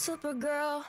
Supergirl.